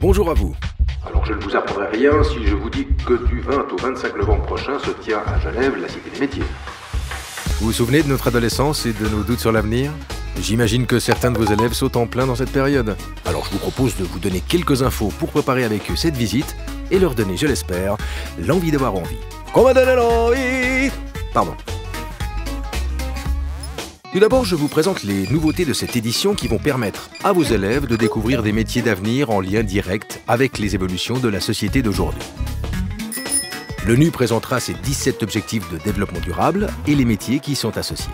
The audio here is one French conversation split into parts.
Bonjour à vous. Alors je ne vous apprendrai rien si je vous dis que du 20 au 25 novembre prochain se tient à Genève la Cité des métiers. Vous vous souvenez de notre adolescence et de nos doutes sur l'avenir? J'imagine que certains de vos élèves sautent en plein dans cette période. Alors je vous propose de vous donner quelques infos pour préparer avec eux cette visite et leur donner, je l'espère, l'envie d'avoir envie. Qu'on m'a donné l'envie Pardon. Tout d'abord, je vous présente les nouveautés de cette édition qui vont permettre à vos élèves de découvrir des métiers d'avenir en lien direct avec les évolutions de la société d'aujourd'hui. L'ONU présentera ses 17 objectifs de développement durable et les métiers qui y sont associés.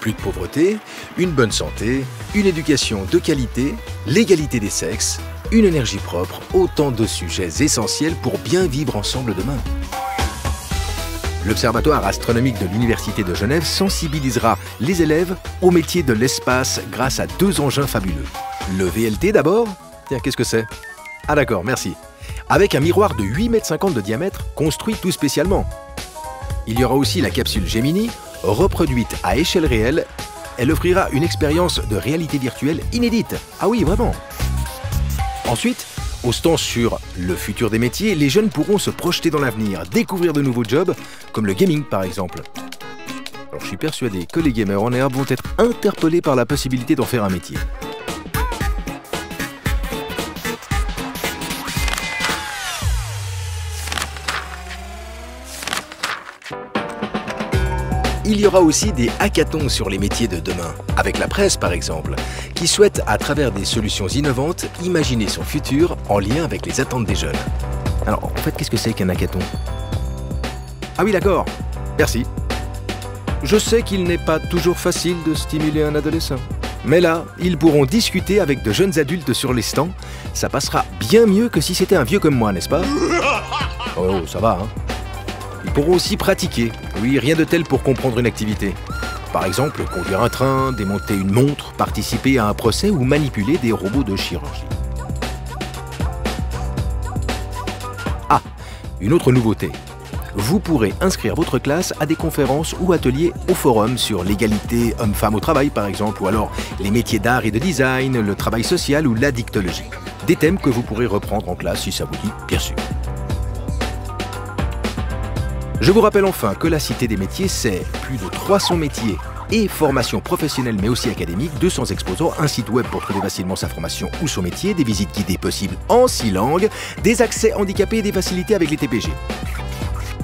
Plus de pauvreté, une bonne santé, une éducation de qualité, l'égalité des sexes, une énergie propre, autant de sujets essentiels pour bien vivre ensemble demain. L'Observatoire astronomique de l'Université de Genève sensibilisera les élèves au métier de l'espace grâce à deux engins fabuleux. Le VLT d'abord Tiens, qu'est-ce que c'est? Ah d'accord, merci. Avec un miroir de 8,50 m de diamètre construit tout spécialement. Il y aura aussi la capsule Gemini, reproduite à échelle réelle. Elle offrira une expérience de réalité virtuelle inédite. Ah oui, vraiment. Ensuite, au stand sur le futur des métiers, les jeunes pourront se projeter dans l'avenir, découvrir de nouveaux jobs, comme le gaming par exemple. Alors je suis persuadé que les gamers en herbe vont être interpellés par la possibilité d'en faire un métier. Il y aura aussi des hackathons sur les métiers de demain, avec la presse par exemple, qui souhaite, à travers des solutions innovantes, imaginer son futur en lien avec les attentes des jeunes. Alors, en fait, qu'est-ce que c'est qu'un hackathon? Ah oui, d'accord. Merci. Je sais qu'il n'est pas toujours facile de stimuler un adolescent. Mais là, ils pourront discuter avec de jeunes adultes sur les stands. Ça passera bien mieux que si c'était un vieux comme moi, n'est-ce pas? Oh, ça va, hein ils pourront aussi pratiquer. Oui, rien de tel pour comprendre une activité. Par exemple, conduire un train, démonter une montre, participer à un procès ou manipuler des robots de chirurgie. Ah, une autre nouveauté. Vous pourrez inscrire votre classe à des conférences ou ateliers au forum sur l'égalité homme-femme au travail par exemple, ou alors les métiers d'art et de design, le travail social ou l'addictologie. Des thèmes que vous pourrez reprendre en classe si ça vous dit, bien sûr. Je vous rappelle enfin que la Cité des métiers, c'est plus de 300 métiers et formations professionnelles mais aussi académiques, 200 exposants, un site web pour trouver facilement sa formation ou son métier, des visites guidées possibles en six langues, des accès handicapés et des facilités avec les TPG.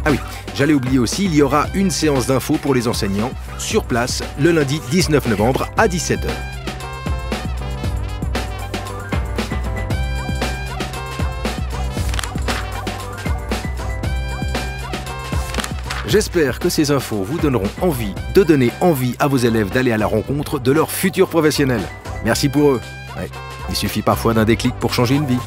Ah oui, j'allais oublier aussi, il y aura une séance d'infos pour les enseignants sur place le lundi 19 novembre à 17h. J'espère que ces infos vous donneront envie de donner envie à vos élèves d'aller à la rencontre de leurs futurs professionnels. Merci pour eux. il suffit parfois d'un déclic pour changer une vie.